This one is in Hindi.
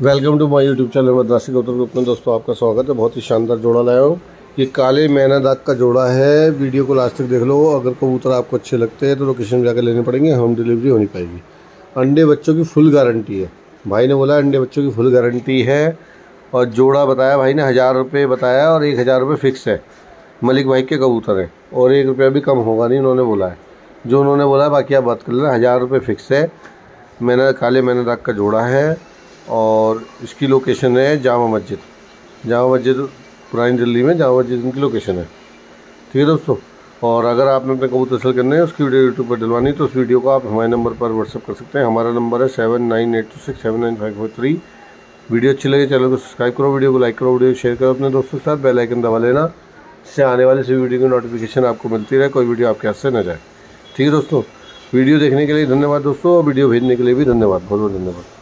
Welcome to my YouTube channel Madrasi Gautam group में दोस्तों आपका स्वागत है। बहुत ही शानदार जोड़ा लाया हूँ। ये काले मैना दाग का जोड़ा है। वीडियो को लास्ट तक देख लो। अगर कबूतर आपको अच्छे लगते हैं तो लोकेशन में जाकर लेने पड़ेंगे। होम डिलीवरी होनी पाएगी। अंडे बच्चों की फुल गारंटी है। भाई ने बोला अंडे बच्चों की फुल गारंटी है। और जोड़ा बताया भाई ने, हज़ार रुपये बताया और एक हज़ार रुपये फ़िक्स है। मलिक भाई के कबूतर हैं। और एक रुपया भी कम होगा नहीं, उन्होंने बोला है। जो उन्होंने बोला, बाकी आप बात कर लेना, हज़ार रुपये फ़िक्स है। मैंने काले मैंने दाग का जोड़ा है। और इसकी लोकेशन है जामा मस्जिद। जामा मस्जिद पुरानी दिल्ली में, जामा मस्जिद इनकी लोकेशन है। ठीक है दोस्तों? और अगर आपने अपने कबूतर सेल करने हैं, उसकी वीडियो यूट्यूब पर डलवानी तो उस वीडियो को आप हमारे नंबर पर व्हाट्सअप कर सकते हैं। हमारा नंबर है seven nine eight two six seven nine five four three video अच्छी लगे, चैनल को सब्सक्राइब करो वीडियो को लाइक करो वीडियो शेयर करो अपने दोस्तों के साथ बेल आइकन दबा लेना। इससे आने वाले सभी वीडियो की नोटिफिकेशन आपको मिलती रहे, कोई वीडियो आपके हाथ से न जाए। ठीक है दोस्तों? वीडियो देखने के लिए धन्यवाद दोस्तों, और वीडियो भेजने के लिए भी धन्यवाद बहुत बहुत धन्यवाद।